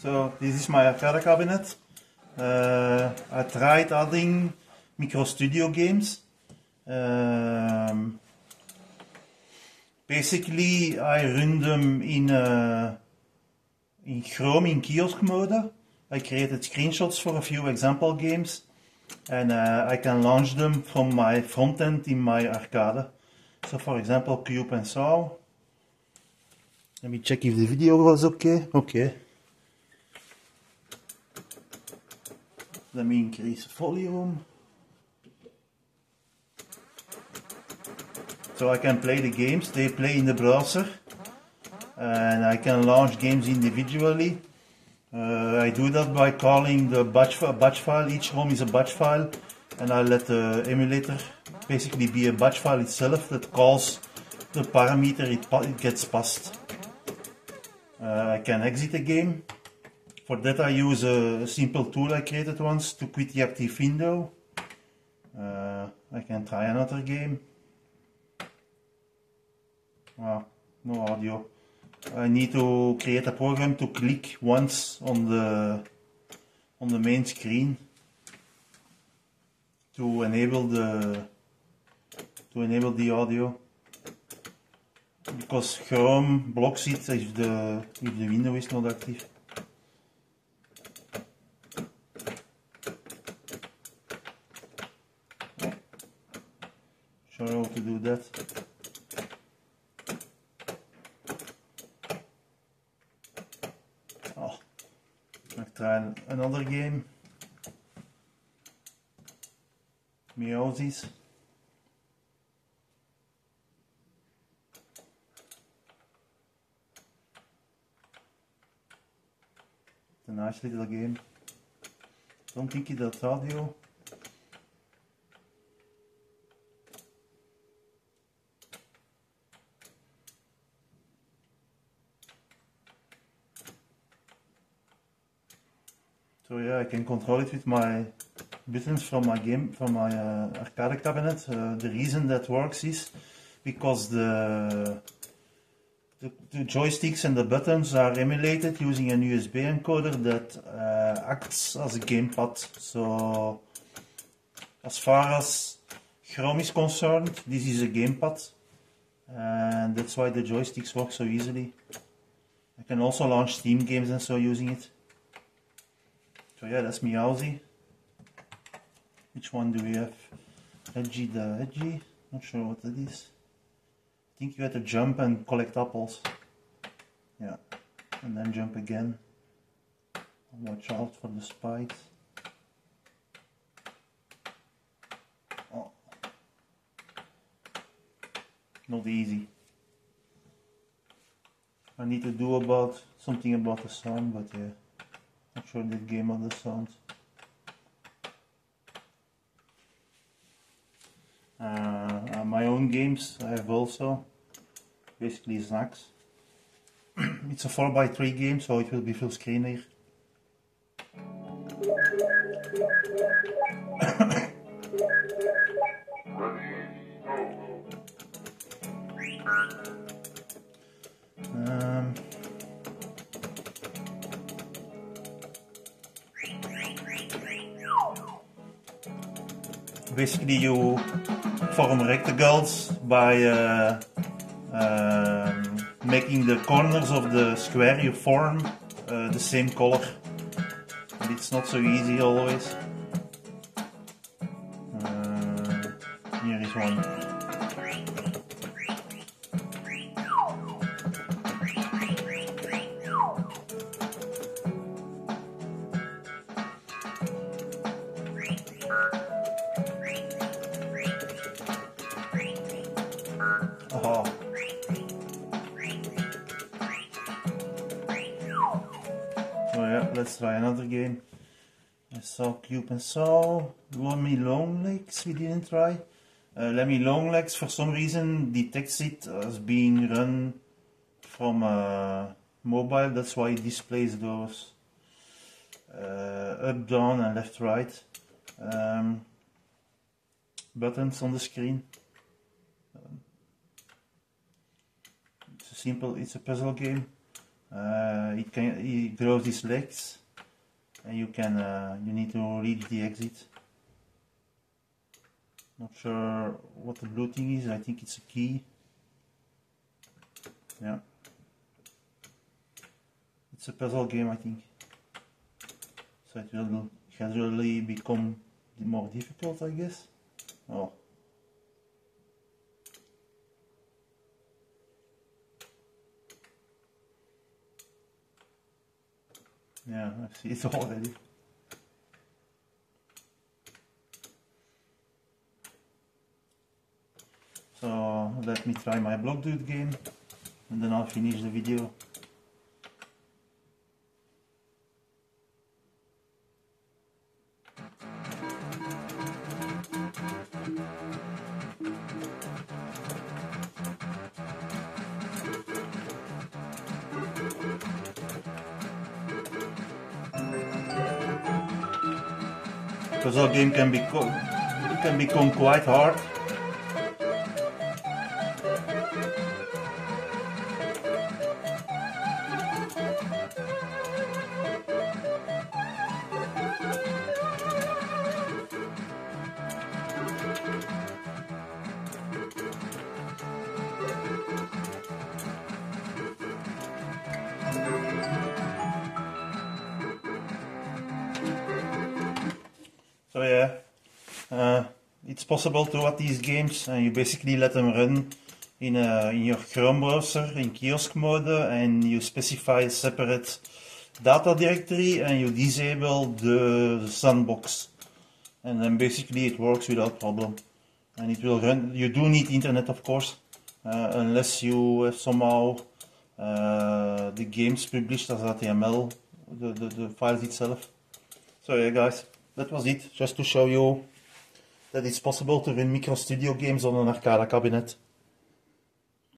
So this is my arcade cabinet. Uh, I tried adding Micro Studio games. Um, basically, I run them in uh, in Chrome in kiosk mode. I created screenshots for a few example games, and uh, I can launch them from my front end in my arcade. So, for example, Cube and Saw. Let me check if the video was okay. Okay. Let me increase volume. So I can play the games, they play in the browser and I can launch games individually. Uh, I do that by calling the batch, batch file, each ROM is a batch file and I let the emulator basically be a batch file itself that calls the parameter it, it gets passed. Uh, I can exit a game for that I use a, simple tool I created once to quit the active window. Uh, I can try another game. Ah, no audio. I need to create a program to click once on the on the main screen to enable the to enable the audio because Chrome blocks it if the if the window is not active. How to do that. Oh, let's try another game. Meowsies. It's a nice little game. Don't think it's audio. So yeah, I can control it with my buttons from my game, from my uh, arcade cabinet. Uh, the reason that works is because the, the, the joysticks and the buttons are emulated using an USB encoder that uh, acts as a gamepad. So as far as Chrome is concerned, this is a gamepad and that's why the joysticks work so easily. I can also launch Steam games and so using it. So yeah, that's Meowsy. Which one do we have? Edgy the Edgy? Not sure what that is. I think you have to jump and collect apples. Yeah, and then jump again. Watch out for the spikes. Oh. Not easy. I need to do about something about the sound, but yeah. Sure this game understands. Uh, uh, my own games I have also, basically snacks. it's a 4x3 game, so it will be full screen here. Basically you form rectangles by uh, uh, making the corners of the square you form uh, the same color. It's not so easy always. Uh, here is one. So yeah, let's try another game. I saw Cube and Saw. Lemmy Longlegs we didn't try. Uh, Lemmy Longlegs for some reason detects it as being run from a mobile. That's why it displays those uh, up, down and left, right um, buttons on the screen. It's a simple, it's a puzzle game. Uh, it can he grows his legs, and you can uh, you need to reach the exit. Not sure what the blue thing is. I think it's a key. Yeah. It's a puzzle game, I think. So it will gradually become more difficult, I guess. Oh. Yeah, I see it already. So let me try my block dude game and then I'll finish the video. Puzzle game can become can become quite hard. So yeah, uh, it's possible to add these games and you basically let them run in, a, in your Chrome browser in kiosk mode and you specify a separate data directory and you disable the, the sandbox. And then basically it works without problem. And it will run you do need internet of course uh, unless you have somehow uh, the games published as HTML the, the, the files itself. So yeah guys that was it just to show you that it's possible to run micro studio games on an arcade cabinet